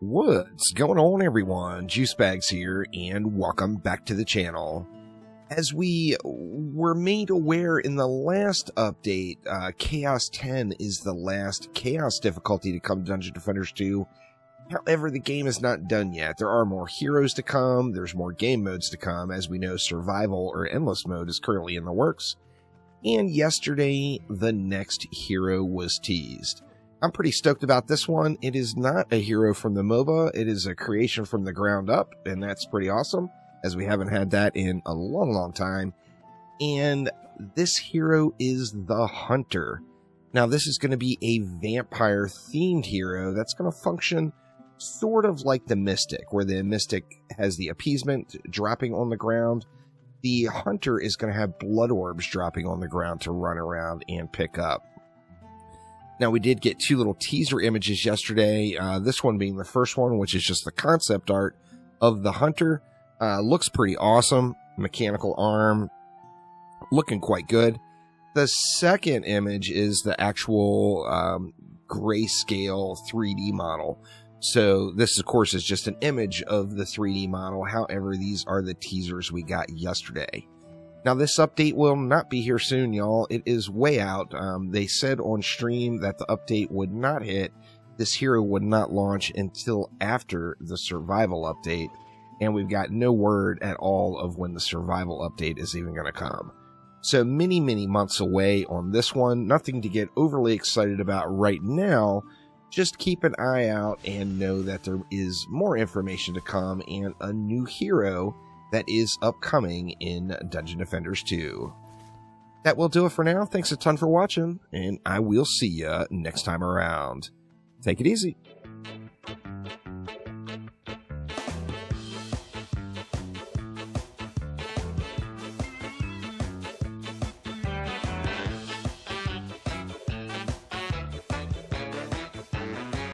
What's going on, everyone? Juicebags here, and welcome back to the channel. As we were made aware in the last update, uh, Chaos 10 is the last Chaos difficulty to come to Dungeon Defenders 2. However, the game is not done yet. There are more heroes to come, there's more game modes to come. As we know, Survival or Endless Mode is currently in the works. And yesterday, the next hero was teased. I'm pretty stoked about this one. It is not a hero from the MOBA. It is a creation from the ground up, and that's pretty awesome, as we haven't had that in a long, long time. And this hero is the Hunter. Now, this is going to be a vampire themed hero that's going to function sort of like the Mystic, where the Mystic has the appeasement dropping on the ground. The Hunter is going to have blood orbs dropping on the ground to run around and pick up. Now, we did get two little teaser images yesterday. Uh, this one being the first one, which is just the concept art of the hunter. Uh, looks pretty awesome. Mechanical arm, looking quite good. The second image is the actual um, grayscale 3D model. So this, of course, is just an image of the 3D model. However, these are the teasers we got yesterday. Now, this update will not be here soon, y'all. It is way out. Um, they said on stream that the update would not hit. This hero would not launch until after the survival update. And we've got no word at all of when the survival update is even going to come. So many, many months away on this one. Nothing to get overly excited about right now. Just keep an eye out and know that there is more information to come and a new hero that is upcoming in Dungeon Defenders 2. That will do it for now. Thanks a ton for watching, and I will see you next time around. Take it easy.